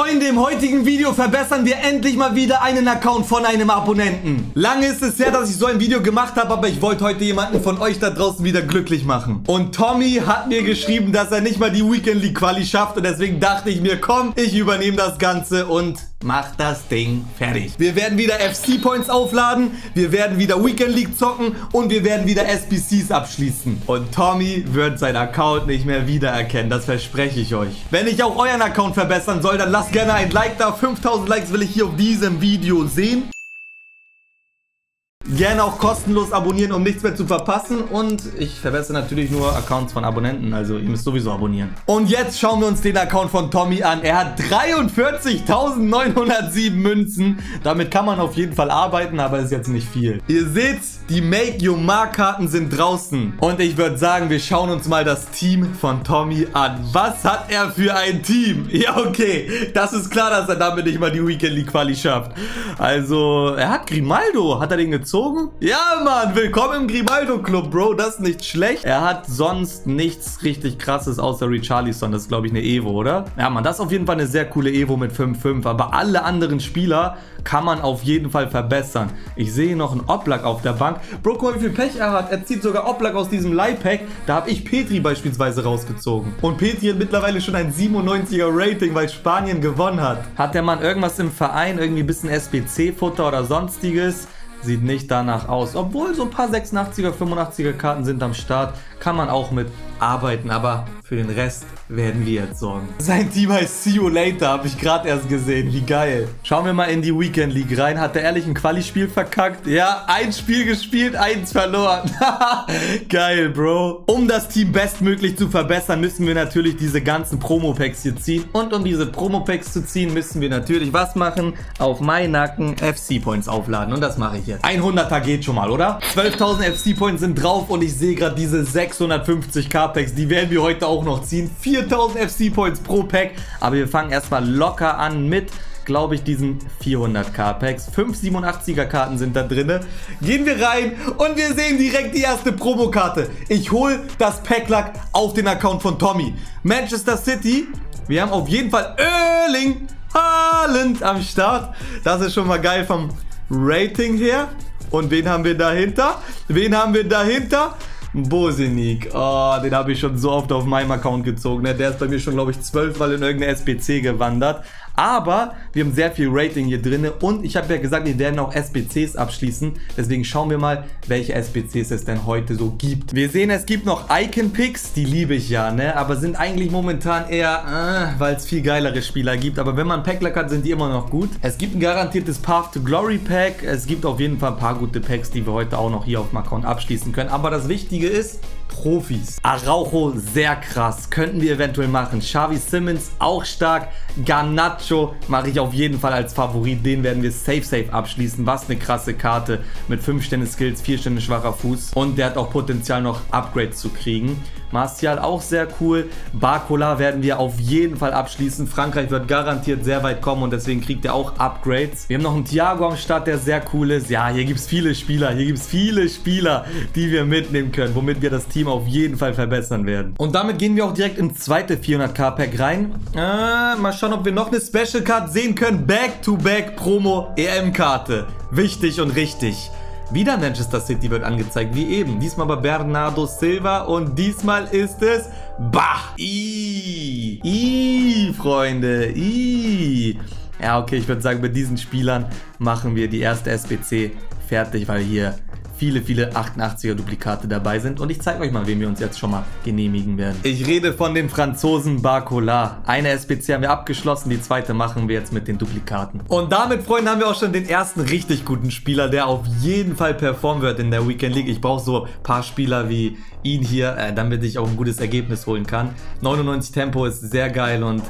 Freunde, im heutigen Video verbessern wir endlich mal wieder einen Account von einem Abonnenten. Lange ist es her, dass ich so ein Video gemacht habe, aber ich wollte heute jemanden von euch da draußen wieder glücklich machen. Und Tommy hat mir geschrieben, dass er nicht mal die Weekend League Quali schafft und deswegen dachte ich mir, komm, ich übernehme das Ganze und mach das Ding fertig. Wir werden wieder FC Points aufladen, wir werden wieder Weekend League zocken und wir werden wieder SBCs abschließen. Und Tommy wird seinen Account nicht mehr wiedererkennen, das verspreche ich euch. Wenn ich auch euren Account verbessern soll, dann lasst gerne ein Like da. 5000 Likes will ich hier auf diesem Video sehen. Gerne auch kostenlos abonnieren, um nichts mehr zu verpassen. Und ich verbessere natürlich nur Accounts von Abonnenten. Also ihr müsst sowieso abonnieren. Und jetzt schauen wir uns den Account von Tommy an. Er hat 43.907 Münzen. Damit kann man auf jeden Fall arbeiten, aber ist jetzt nicht viel. Ihr seht, die Make Your Mark Karten sind draußen. Und ich würde sagen, wir schauen uns mal das Team von Tommy an. Was hat er für ein Team? Ja, okay. Das ist klar, dass er damit nicht mal die Weekend League Quali schafft. Also, er hat Grimaldo. Hat er den gezogen? Gezogen? Ja, Mann, willkommen im Grimaldo Club, Bro. Das ist nicht schlecht. Er hat sonst nichts richtig krasses außer Richarlison. Das ist, glaube ich, eine Evo, oder? Ja, Mann, das ist auf jeden Fall eine sehr coole Evo mit 5-5. Aber alle anderen Spieler kann man auf jeden Fall verbessern. Ich sehe noch einen Oblak auf der Bank. Bro, guck mal, wie viel Pech er hat. Er zieht sogar Oblak aus diesem Leihpack. Da habe ich Petri beispielsweise rausgezogen. Und Petri hat mittlerweile schon ein 97er Rating, weil Spanien gewonnen hat. Hat der Mann irgendwas im Verein? Irgendwie ein bisschen SBC-Futter oder sonstiges? Sieht nicht danach aus. Obwohl so ein paar 86er, 85er Karten sind am Start. Kann man auch mit arbeiten, aber für den Rest werden wir jetzt sorgen. Sein Team heißt See You Later, habe ich gerade erst gesehen. Wie geil. Schauen wir mal in die Weekend League rein. Hat der ehrlich ein Quali-Spiel verkackt? Ja, ein Spiel gespielt, eins verloren. geil, Bro. Um das Team bestmöglich zu verbessern, müssen wir natürlich diese ganzen Promo-Packs hier ziehen. Und um diese Promo-Packs zu ziehen, müssen wir natürlich was machen? Auf meinen Nacken FC-Points aufladen. Und das mache ich jetzt. 100er geht schon mal, oder? 12.000 FC-Points sind drauf und ich sehe gerade diese 650 K-Packs. Die werden wir heute auch noch ziehen. 4000 FC-Points pro Pack. Aber wir fangen erstmal locker an mit glaube ich, diesen 400k Packs. 587er Karten sind da drin. Gehen wir rein und wir sehen direkt die erste Promokarte. Ich hole das Packlack auf den Account von Tommy. Manchester City. Wir haben auf jeden Fall Erling Haaland am Start. Das ist schon mal geil vom Rating her. Und wen haben wir dahinter? Wen haben wir dahinter? Bosenik. Oh, den habe ich schon so oft auf meinem Account gezogen. Ne? Der ist bei mir schon, glaube ich, zwölfmal in irgendeine SPC gewandert. Aber wir haben sehr viel Rating hier drin und ich habe ja gesagt, wir werden auch SBCs abschließen. Deswegen schauen wir mal, welche SBCs es denn heute so gibt. Wir sehen, es gibt noch Icon-Picks, die liebe ich ja, ne? Aber sind eigentlich momentan eher, äh, weil es viel geilere Spieler gibt. Aber wenn man Packlack hat, sind die immer noch gut. Es gibt ein garantiertes Path to Glory Pack. Es gibt auf jeden Fall ein paar gute Packs, die wir heute auch noch hier auf dem Account abschließen können. Aber das Wichtige ist, Profis. Araujo, sehr krass. Könnten wir eventuell machen. Xavi Simmons, auch stark. Garnacho mache ich auf jeden Fall als Favorit. Den werden wir safe, safe abschließen. Was eine krasse Karte. Mit 5 Sterne Skills, 4 Sterne schwacher Fuß. Und der hat auch Potenzial noch Upgrades zu kriegen. Martial auch sehr cool. Barcola werden wir auf jeden Fall abschließen. Frankreich wird garantiert sehr weit kommen und deswegen kriegt er auch Upgrades. Wir haben noch einen Thiago am Start, der sehr cool ist. Ja, hier gibt es viele Spieler. Hier gibt es viele Spieler, die wir mitnehmen können, womit wir das Team auf jeden Fall verbessern werden. Und damit gehen wir auch direkt ins zweite 400k Pack rein. Äh, mal schauen, ob wir noch eine Special Card sehen können. Back-to-Back -back Promo EM-Karte. Wichtig und richtig. Wieder Manchester City wird angezeigt, wie eben. Diesmal bei Bernardo Silva und diesmal ist es Bah! I, I, Freunde, I. Ja, okay, ich würde sagen, bei diesen Spielern machen wir die erste SBC fertig, weil hier viele, viele 88er Duplikate dabei sind. Und ich zeige euch mal, wen wir uns jetzt schon mal genehmigen werden. Ich rede von den Franzosen Barcola. Eine SPC haben wir abgeschlossen, die zweite machen wir jetzt mit den Duplikaten. Und damit, Freunde, haben wir auch schon den ersten richtig guten Spieler, der auf jeden Fall performen wird in der Weekend League. Ich brauche so ein paar Spieler wie ihn hier, äh, damit ich auch ein gutes Ergebnis holen kann. 99 Tempo ist sehr geil und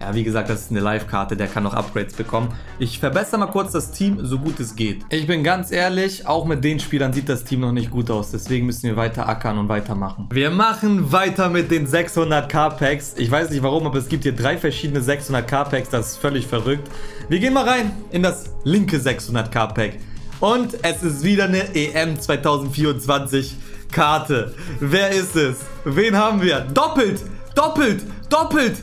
ja, wie gesagt, das ist eine Live-Karte, der kann noch Upgrades bekommen. Ich verbessere mal kurz das Team, so gut es geht. Ich bin ganz ehrlich, auch mit den Spielern sieht das Team noch nicht gut aus. Deswegen müssen wir weiter ackern und weitermachen. Wir machen weiter mit den 600k-Packs. Ich weiß nicht warum, aber es gibt hier drei verschiedene 600k-Packs. Das ist völlig verrückt. Wir gehen mal rein in das linke 600k-Pack. Und es ist wieder eine EM 2024 Karte. Wer ist es? Wen haben wir? Doppelt! Doppelt! Doppelt!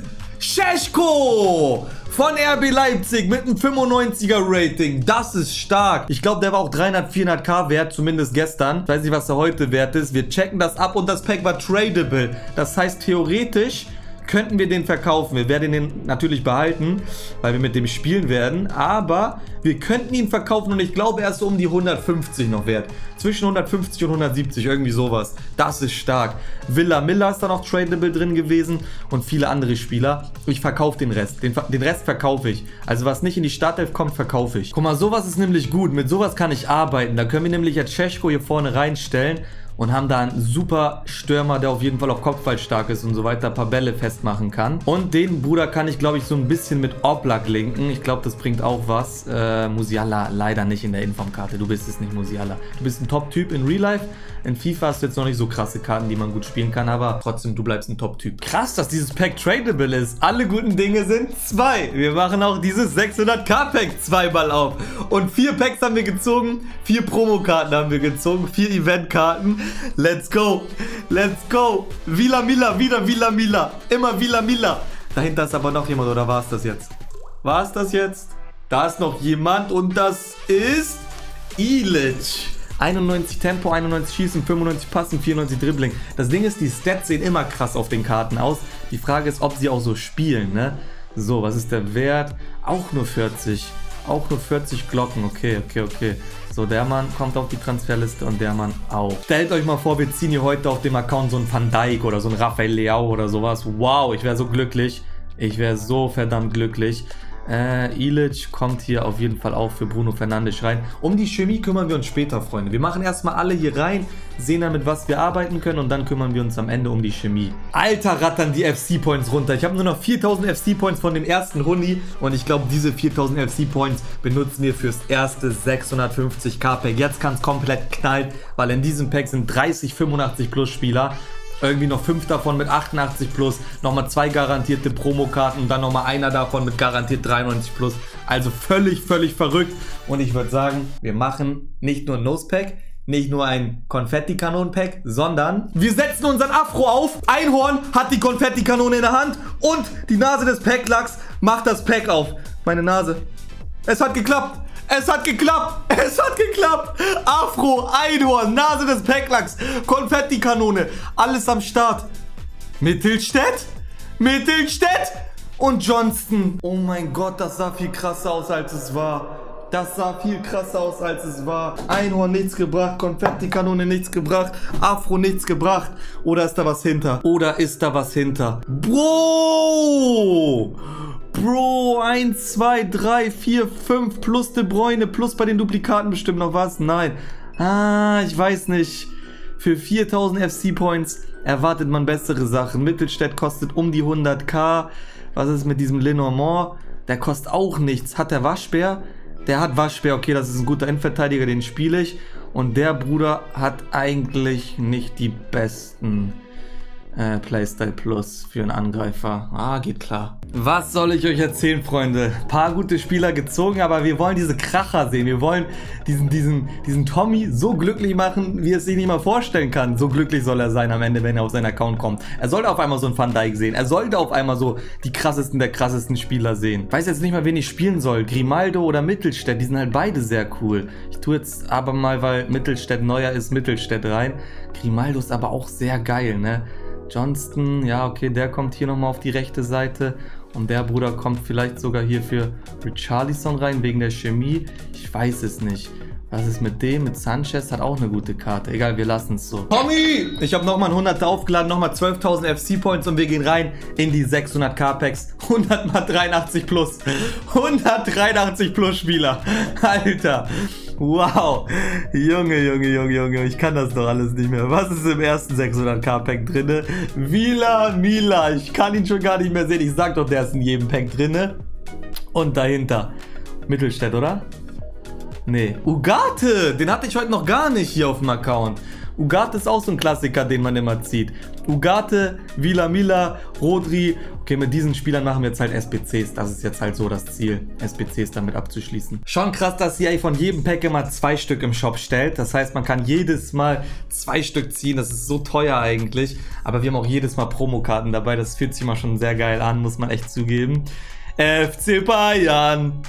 Scheschko von RB Leipzig mit einem 95er Rating. Das ist stark. Ich glaube, der war auch 300, 400k wert, zumindest gestern. Ich weiß nicht, was er heute wert ist. Wir checken das ab und das Pack war tradable. Das heißt, theoretisch könnten wir den verkaufen. Wir werden den natürlich behalten, weil wir mit dem spielen werden. Aber wir könnten ihn verkaufen und ich glaube, er ist um die 150 noch wert. Zwischen 150 und 170, irgendwie sowas. Das ist stark. Villa Miller ist da noch tradable drin gewesen und viele andere Spieler. Ich verkaufe den Rest. Den, den Rest verkaufe ich. Also was nicht in die Startelf kommt, verkaufe ich. Guck mal, sowas ist nämlich gut. Mit sowas kann ich arbeiten. Da können wir nämlich jetzt Cesko hier vorne reinstellen und haben da einen super Stürmer, der auf jeden Fall auch Kopfball stark ist und so weiter, ein paar Bälle festmachen kann. Und den Bruder kann ich, glaube ich, so ein bisschen mit Oblak linken. Ich glaube, das bringt auch was. Äh, Musiala leider nicht in der Informkarte. Du bist es nicht, Musiala. Du bist ein Top-Typ in Real Life. In FIFA hast du jetzt noch nicht so krasse Karten, die man gut spielen kann, aber trotzdem, du bleibst ein Top-Typ. Krass, dass dieses Pack tradable ist. Alle guten Dinge sind zwei. Wir machen auch dieses 600k-Pack zweimal auf. Und vier Packs haben wir gezogen, vier Promokarten haben wir gezogen, vier Eventkarten. Let's go. Let's go. Villa Mila, wieder Villa Mila. Immer Villa Mila. Dahinter ist aber noch jemand, oder war es das jetzt? War es das jetzt? Da ist noch jemand und das ist Ilic. 91 Tempo, 91 Schießen, 95 Passen, 94 Dribbling. Das Ding ist, die Stats sehen immer krass auf den Karten aus. Die Frage ist, ob sie auch so spielen, ne? So, was ist der Wert? Auch nur 40. Auch nur 40 Glocken. Okay, okay, okay. So, der Mann kommt auf die Transferliste und der Mann auch. Stellt euch mal vor, wir ziehen hier heute auf dem Account so einen Van Dijk oder so einen Raphael Leao oder sowas. Wow, ich wäre so glücklich. Ich wäre so verdammt glücklich. Äh, Ilic kommt hier auf jeden Fall auch für Bruno Fernandes rein. Um die Chemie kümmern wir uns später, Freunde. Wir machen erstmal alle hier rein, sehen damit, was wir arbeiten können und dann kümmern wir uns am Ende um die Chemie. Alter, rattern die FC-Points runter. Ich habe nur noch 4000 FC-Points von dem ersten Huni und ich glaube, diese 4000 FC-Points benutzen wir fürs erste 650k-Pack. Jetzt kann es komplett knallen, weil in diesem Pack sind 30 85 plus Spieler irgendwie noch fünf davon mit 88 plus, nochmal zwei garantierte Promokarten und dann nochmal einer davon mit garantiert 93 plus. Also völlig, völlig verrückt. Und ich würde sagen, wir machen nicht nur ein Nose-Pack, nicht nur ein Konfetti-Kanonen-Pack, sondern wir setzen unseren Afro auf. Einhorn hat die Konfetti-Kanone in der Hand und die Nase des Packlacks macht das Pack auf. Meine Nase. Es hat geklappt. Es hat geklappt. Es hat geklappt. Afro, Einhorn, Nase des Packlacks, Konfettikanone. Alles am Start. Mittelstädt? Mittelstädt? Und Johnston. Oh mein Gott, das sah viel krasser aus, als es war. Das sah viel krasser aus, als es war. Einhorn nichts gebracht, Konfettikanone nichts gebracht, Afro nichts gebracht. Oder ist da was hinter? Oder ist da was hinter? Bro! Bro, 1, 2, 3, 4, 5 plus De Bruyne, plus bei den Duplikaten bestimmt noch was. Nein. Ah, ich weiß nicht. Für 4000 FC-Points erwartet man bessere Sachen. Mittelstädt kostet um die 100k. Was ist mit diesem Lenormand? Der kostet auch nichts. Hat der Waschbär? Der hat Waschbär. Okay, das ist ein guter Innenverteidiger, den spiele ich. Und der Bruder hat eigentlich nicht die besten äh, Playstyle Plus für einen Angreifer. Ah, geht klar. Was soll ich euch erzählen, Freunde? Paar gute Spieler gezogen, aber wir wollen diese Kracher sehen. Wir wollen diesen, diesen, diesen Tommy so glücklich machen, wie er es sich nicht mal vorstellen kann. So glücklich soll er sein am Ende, wenn er auf seinen Account kommt. Er sollte auf einmal so einen Van Dijk sehen. Er sollte auf einmal so die krassesten der krassesten Spieler sehen. Weiß jetzt nicht mal, wen ich spielen soll. Grimaldo oder Mittelstädt. Die sind halt beide sehr cool. Ich tue jetzt aber mal, weil Mittelstädt neuer ist, Mittelstädt rein. Grimaldo ist aber auch sehr geil, ne? Johnston, ja, okay, der kommt hier nochmal auf die rechte Seite. Und der Bruder kommt vielleicht sogar hier für Richarlison rein, wegen der Chemie. Ich weiß es nicht. Was ist mit dem? Mit Sanchez hat auch eine gute Karte. Egal, wir lassen es so. Tommy! Ich habe nochmal ein 100 aufgeladen, nochmal 12.000 FC-Points und wir gehen rein in die 600k-Packs. 100 mal 83 plus. 183 plus Spieler. Alter. Wow. Junge, Junge, Junge, Junge. Ich kann das doch alles nicht mehr. Was ist im ersten 600k-Pack drinne? Vila Mila. Ich kann ihn schon gar nicht mehr sehen. Ich sag doch, der ist in jedem Pack drinne. Und dahinter. Mittelstädt, oder? Nee. Ugarte! Den hatte ich heute noch gar nicht hier auf dem Account. Ugarte ist auch so ein Klassiker, den man immer zieht. Ugarte, Vila Mila, Rodri. Okay, mit diesen Spielern machen wir jetzt halt SBCs. Das ist jetzt halt so das Ziel, SBCs damit abzuschließen. Schon krass, dass EA von jedem Pack immer zwei Stück im Shop stellt. Das heißt, man kann jedes Mal zwei Stück ziehen. Das ist so teuer eigentlich. Aber wir haben auch jedes Mal Promokarten dabei. Das fühlt sich mal schon sehr geil an, muss man echt zugeben. FC Bayern.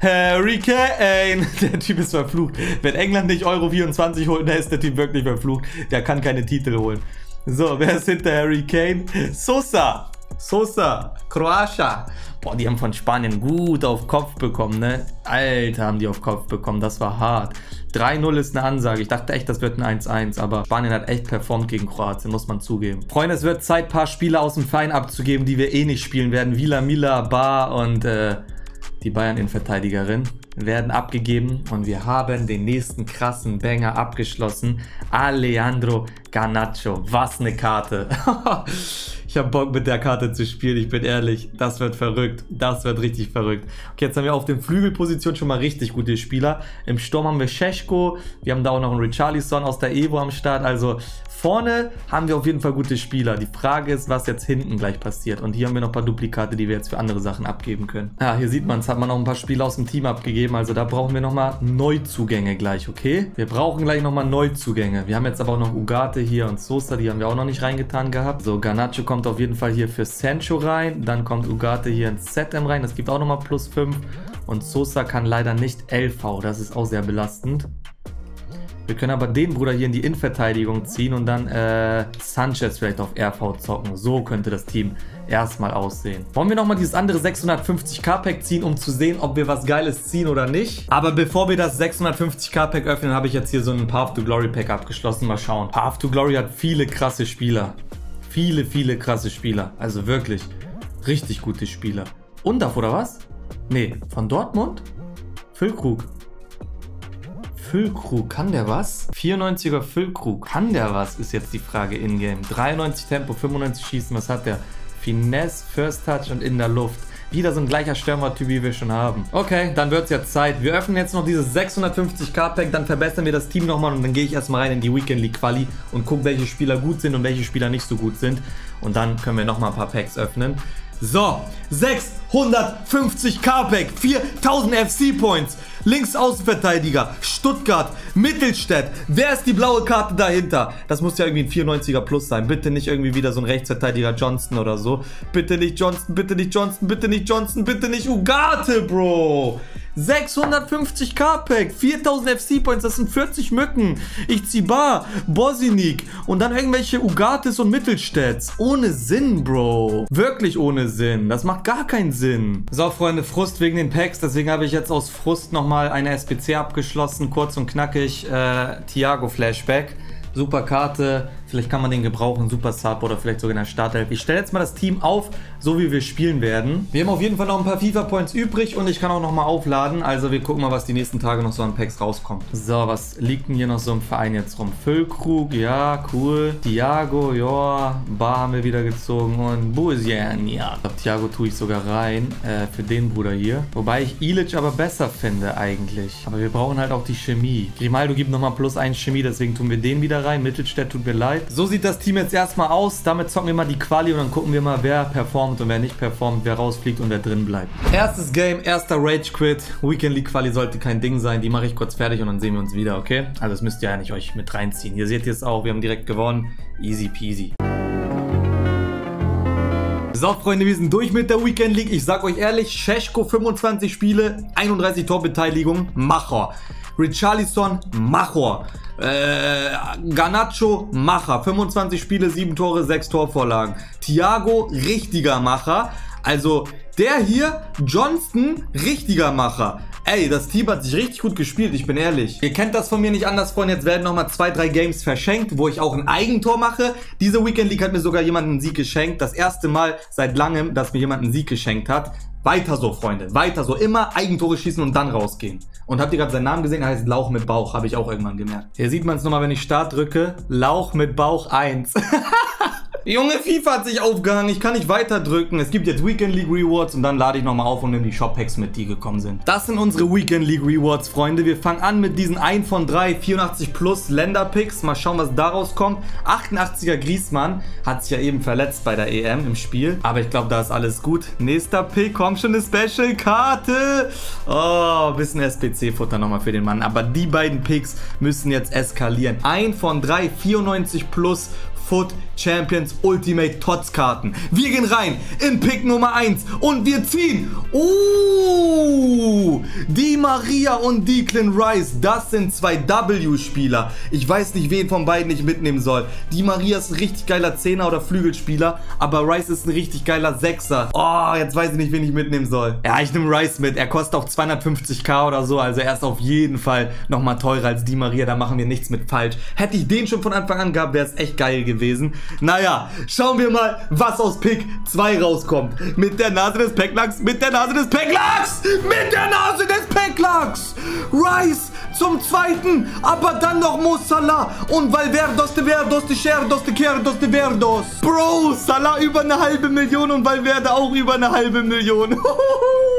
Harry Kane. Der Typ ist verflucht. Wenn England nicht Euro 24 holt, dann ist der Typ wirklich verflucht. Der kann keine Titel holen. So, wer ist hinter Harry Kane? Sosa. Sosa. Kroatia. Boah, die haben von Spanien gut auf Kopf bekommen, ne? Alter, haben die auf Kopf bekommen. Das war hart. 3-0 ist eine Ansage. Ich dachte echt, das wird ein 1-1, aber Spanien hat echt performt gegen Kroatien, muss man zugeben. Freunde, es wird Zeit, paar Spieler aus dem Verein abzugeben, die wir eh nicht spielen werden. Vila, Mila, Bar und äh, die Bayern-Innenverteidigerin werden abgegeben und wir haben den nächsten krassen Banger abgeschlossen. Alejandro Garnacho. Was eine Karte. ich habe Bock mit der Karte zu spielen, ich bin ehrlich. Das wird verrückt. Das wird richtig verrückt. Okay, jetzt haben wir auf den Flügelposition schon mal richtig gute Spieler. Im Sturm haben wir Sheshko. Wir haben da auch noch einen Richarlison aus der Evo am Start. Also Vorne haben wir auf jeden Fall gute Spieler. Die Frage ist, was jetzt hinten gleich passiert. Und hier haben wir noch ein paar Duplikate, die wir jetzt für andere Sachen abgeben können. Ja, hier sieht man es, hat man noch ein paar Spieler aus dem Team abgegeben. Also da brauchen wir nochmal Neuzugänge gleich, okay? Wir brauchen gleich nochmal Neuzugänge. Wir haben jetzt aber auch noch Ugarte hier und Sosa, die haben wir auch noch nicht reingetan gehabt. So, Garnacho kommt auf jeden Fall hier für Sancho rein. Dann kommt Ugarte hier ins ZM rein. Das gibt auch nochmal plus 5. Und Sosa kann leider nicht LV. Das ist auch sehr belastend. Wir können aber den Bruder hier in die Innenverteidigung ziehen und dann äh, Sanchez vielleicht auf RV zocken. So könnte das Team erstmal aussehen. Wollen wir nochmal dieses andere 650k-Pack ziehen, um zu sehen, ob wir was Geiles ziehen oder nicht? Aber bevor wir das 650k-Pack öffnen, habe ich jetzt hier so ein Path to Glory Pack abgeschlossen. Mal schauen. Path to Glory hat viele krasse Spieler. Viele, viele krasse Spieler. Also wirklich richtig gute Spieler. Undaf oder was? Nee, von Dortmund? Füllkrug. Füllkrug, kann der was? 94er Füllkrug, kann der was? Ist jetzt die Frage in-game. 93 Tempo, 95 Schießen, was hat der? Finesse, First Touch und in der Luft. Wieder so ein gleicher Stürmer-Typ, wie wir schon haben. Okay, dann wird es jetzt Zeit. Wir öffnen jetzt noch dieses 650k-Pack, dann verbessern wir das Team nochmal und dann gehe ich erstmal rein in die Weekend League Quali und gucke, welche Spieler gut sind und welche Spieler nicht so gut sind. Und dann können wir nochmal ein paar Packs öffnen. So, 650 K-Pack, 4000 FC-Points, Linksaußenverteidiger, Stuttgart, Mittelstädt. Wer ist die blaue Karte dahinter? Das muss ja irgendwie ein 94er Plus sein. Bitte nicht irgendwie wieder so ein Rechtsverteidiger Johnston oder so. Bitte nicht Johnston, bitte nicht Johnston, bitte nicht Johnston, bitte nicht Ugarte, Bro. 650k Pack, 4000 FC Points, das sind 40 Mücken. Ich zieh Bar, Bosinik und dann irgendwelche Ugates und Mittelstädts. Ohne Sinn, Bro. Wirklich ohne Sinn. Das macht gar keinen Sinn. So, Freunde, Frust wegen den Packs. Deswegen habe ich jetzt aus Frust nochmal eine SPC abgeschlossen. Kurz und knackig. Äh, Thiago Flashback. Super Karte. Vielleicht kann man den gebrauchen, Super Sub oder vielleicht sogar in der Startelf. Ich stelle jetzt mal das Team auf, so wie wir spielen werden. Wir haben auf jeden Fall noch ein paar FIFA-Points übrig und ich kann auch noch mal aufladen. Also wir gucken mal, was die nächsten Tage noch so an Packs rauskommt. So, was liegt denn hier noch so im Verein jetzt rum? Füllkrug, ja, cool. Thiago, ja. Bar haben wir wieder gezogen und Buzian, ja. Ich glaube, Thiago tue ich sogar rein äh, für den Bruder hier. Wobei ich Ilic aber besser finde eigentlich. Aber wir brauchen halt auch die Chemie. Grimaldo gibt nochmal plus 1 Chemie, deswegen tun wir den wieder rein. Mittelstädt tut mir leid. So sieht das Team jetzt erstmal aus. Damit zocken wir mal die Quali und dann gucken wir mal, wer performt und wer nicht performt, wer rausfliegt und wer drin bleibt. Erstes Game, erster Rage Quit. Weekend League Quali sollte kein Ding sein. Die mache ich kurz fertig und dann sehen wir uns wieder, okay? Also das müsst ihr ja nicht euch mit reinziehen. Ihr seht jetzt auch, wir haben direkt gewonnen. Easy peasy. So, Freunde, wir sind durch mit der Weekend League. Ich sag euch ehrlich, Sheshko 25 Spiele, 31 Torbeteiligung, Macher. Richarlison, Macher. Äh, Garnacho, Macher. 25 Spiele, 7 Tore, 6 Torvorlagen. Thiago, richtiger Macher. Also der hier, Johnston, richtiger Macher. Ey, das Team hat sich richtig gut gespielt, ich bin ehrlich. Ihr kennt das von mir nicht anders, Freunde. Jetzt werden nochmal zwei, drei Games verschenkt, wo ich auch ein Eigentor mache. Diese Weekend League hat mir sogar jemand einen Sieg geschenkt. Das erste Mal seit langem, dass mir jemand einen Sieg geschenkt hat. Weiter so, Freunde. Weiter so. Immer Eigentore schießen und dann rausgehen. Und habt ihr gerade seinen Namen gesehen? Er heißt Lauch mit Bauch. Habe ich auch irgendwann gemerkt. Hier sieht man es nochmal, wenn ich Start drücke. Lauch mit Bauch 1. Junge, FIFA hat sich aufgehangen. Ich kann nicht weiter drücken. Es gibt jetzt Weekend League Rewards und dann lade ich nochmal auf und nehme die Shop Packs mit, die gekommen sind. Das sind unsere Weekend League Rewards, Freunde. Wir fangen an mit diesen 1 von 3 84 plus Länderpicks. Mal schauen, was daraus kommt. 88er Griesmann hat sich ja eben verletzt bei der EM im Spiel. Aber ich glaube, da ist alles gut. Nächster Pick, kommt schon eine Special-Karte. Oh, bisschen SPC-Futter nochmal für den Mann. Aber die beiden Picks müssen jetzt eskalieren. 1 von 3, 94 plus Foot Champions Ultimate Tots Karten. Wir gehen rein in Pick Nummer 1 und wir ziehen. Uh, die Maria und Declan Rice. Das sind zwei W-Spieler. Ich weiß nicht, wen von beiden ich mitnehmen soll. Die Maria ist ein richtig geiler Zehner oder Flügelspieler, aber Rice ist ein richtig geiler Sechser. Oh, jetzt weiß ich nicht, wen ich mitnehmen soll. Ja, ich nehme Rice mit. Er kostet auch 250k oder so, also er ist auf jeden Fall nochmal teurer als die Maria. Da machen wir nichts mit falsch. Hätte ich den schon von Anfang an gehabt, wäre es echt geil gewesen. Naja, schauen wir mal, was aus Pick 2 rauskommt. Mit der Nase des Packlacks, mit der Nase des Packlacks, mit der Nase des Packlacks. Rice zum zweiten, aber dann noch Mo Salah und Valverdos de Verdos de Scherdos de Kerdos de Verdos. Bro, Salah über eine halbe Million und Valverde auch über eine halbe Million.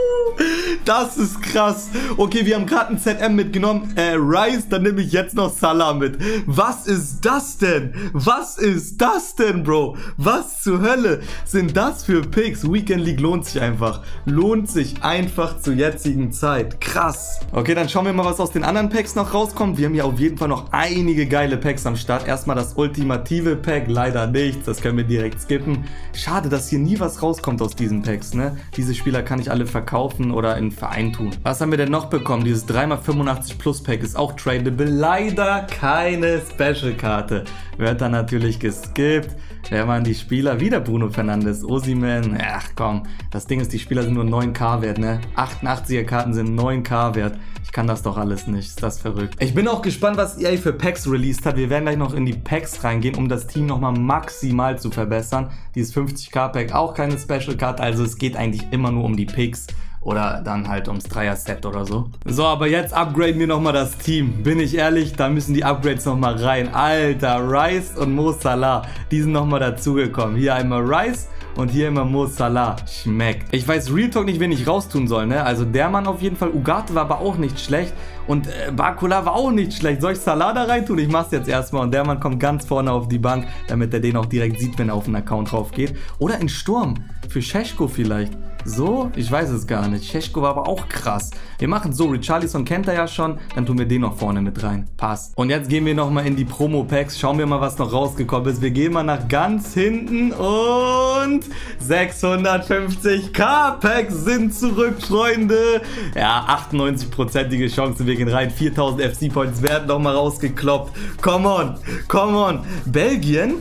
Das ist krass. Okay, wir haben gerade ein ZM mitgenommen. Äh, Rice, dann nehme ich jetzt noch Salah mit. Was ist das denn? Was ist das denn, Bro? Was zur Hölle sind das für Picks? Weekend League lohnt sich einfach. Lohnt sich einfach zur jetzigen Zeit. Krass. Okay, dann schauen wir mal, was aus den anderen Packs noch rauskommt. Wir haben hier auf jeden Fall noch einige geile Packs am Start. Erstmal das ultimative Pack. Leider nichts. Das können wir direkt skippen. Schade, dass hier nie was rauskommt aus diesen Packs, ne? Diese Spieler kann ich alle verkaufen oder in Verein tun. Was haben wir denn noch bekommen? Dieses 3x85 Plus Pack ist auch tradable. Leider keine Special-Karte. Wird dann natürlich geskippt. Wer waren die Spieler? Wieder Bruno Fernandes, Osiman. Ach komm, das Ding ist, die Spieler sind nur 9k wert, ne? 88er Karten sind 9k wert. Ich kann das doch alles nicht. Ist das verrückt. Ich bin auch gespannt, was EA für Packs released hat. Wir werden gleich noch in die Packs reingehen, um das Team nochmal maximal zu verbessern. Dieses 50k Pack auch keine Special Card, also es geht eigentlich immer nur um die Picks oder dann halt ums Dreier-Set oder so. So, aber jetzt upgraden wir nochmal das Team. Bin ich ehrlich, da müssen die Upgrades nochmal rein. Alter, Rice und Mo Salah, die sind nochmal dazugekommen. Hier einmal Rice und hier immer Mo Salah. Schmeckt. Ich weiß Real Talk nicht, wen ich raustun soll, ne? Also der Mann auf jeden Fall. Ugarte war aber auch nicht schlecht. Und äh, Bakula war auch nicht schlecht. Soll ich Salah da rein tun? Ich mach's jetzt erstmal. Und der Mann kommt ganz vorne auf die Bank, damit er den auch direkt sieht, wenn er auf den Account drauf geht. Oder in Sturm. Für Scheschko vielleicht. So? Ich weiß es gar nicht. Scheschko war aber auch krass. Wir machen so. Richarlison kennt er ja schon. Dann tun wir den noch vorne mit rein. Passt. Und jetzt gehen wir nochmal in die Promo-Packs. Schauen wir mal, was noch rausgekommen ist. Wir gehen mal nach ganz hinten und 650k-Packs sind zurück, Freunde. Ja, 98%ige Chance. Wir gehen rein. 4000 FC-Points werden nochmal rausgekloppt. Come on, come on. Belgien,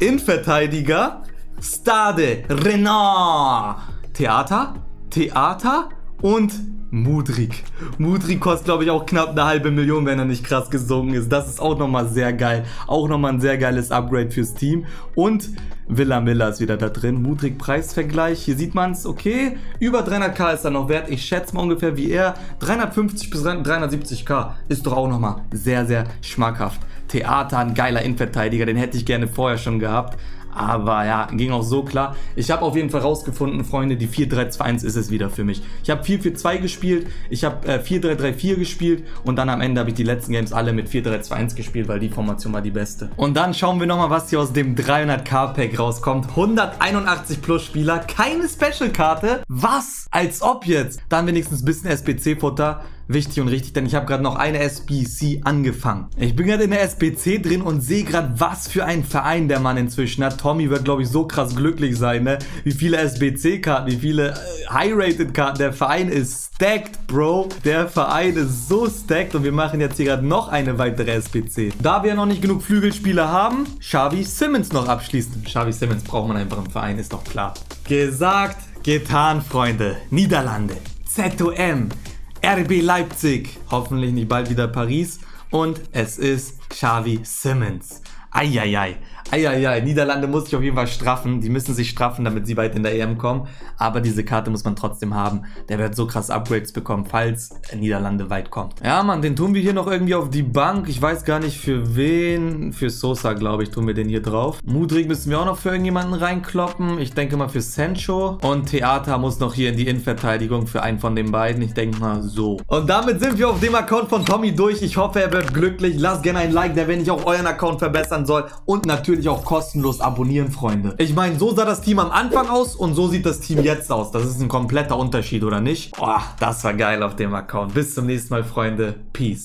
Innenverteidiger, Stade, Renard. Theater, Theater und Mudrik. Mudrik kostet, glaube ich, auch knapp eine halbe Million, wenn er nicht krass gesungen ist. Das ist auch nochmal sehr geil. Auch nochmal ein sehr geiles Upgrade fürs Team. Und Villa Miller ist wieder da drin. Mudrik Preisvergleich. Hier sieht man es, okay. Über 300k ist er noch wert. Ich schätze mal ungefähr wie er. 350 bis 370k ist doch auch nochmal sehr, sehr schmackhaft. Theater, ein geiler Innenverteidiger. Den hätte ich gerne vorher schon gehabt. Aber ja, ging auch so klar. Ich habe auf jeden Fall rausgefunden, Freunde, die 4-3-2-1 ist es wieder für mich. Ich habe 4-4-2 gespielt, ich habe äh, 4-3-3-4 gespielt und dann am Ende habe ich die letzten Games alle mit 4-3-2-1 gespielt, weil die Formation war die beste. Und dann schauen wir nochmal, was hier aus dem 300k-Pack rauskommt. 181 plus Spieler, keine Special-Karte. Was? Als ob jetzt. Dann wenigstens ein bisschen SPC-Futter wichtig und richtig, denn ich habe gerade noch eine SBC angefangen. Ich bin gerade in der SBC drin und sehe gerade, was für ein Verein der Mann inzwischen hat. Tommy wird, glaube ich, so krass glücklich sein, ne? Wie viele SBC-Karten, wie viele äh, High-Rated-Karten. Der Verein ist stacked, Bro. Der Verein ist so stacked und wir machen jetzt hier gerade noch eine weitere SBC. Da wir noch nicht genug Flügelspieler haben, Xavi Simmons noch abschließen. Xavi Simmons braucht man einfach im Verein, ist doch klar. Gesagt, getan, Freunde. Niederlande. ZOM. RB Leipzig, hoffentlich nicht bald wieder Paris und es ist Xavi Simmons. Eieiei. Eieiei, Niederlande muss sich auf jeden Fall straffen. Die müssen sich straffen, damit sie weit in der EM kommen. Aber diese Karte muss man trotzdem haben. Der wird so krass Upgrades bekommen, falls Niederlande weit kommt. Ja, Mann, den tun wir hier noch irgendwie auf die Bank. Ich weiß gar nicht für wen. Für Sosa, glaube ich, tun wir den hier drauf. Mudrik müssen wir auch noch für irgendjemanden reinkloppen. Ich denke mal für Sancho. Und Theater muss noch hier in die Innenverteidigung für einen von den beiden. Ich denke mal so. Und damit sind wir auf dem Account von Tommy durch. Ich hoffe, er wird glücklich. Lasst gerne ein Like, der wenn ich auch euren Account verbessern soll. Und natürlich natürlich auch kostenlos abonnieren, Freunde. Ich meine, so sah das Team am Anfang aus und so sieht das Team jetzt aus. Das ist ein kompletter Unterschied, oder nicht? Boah, das war geil auf dem Account. Bis zum nächsten Mal, Freunde. Peace.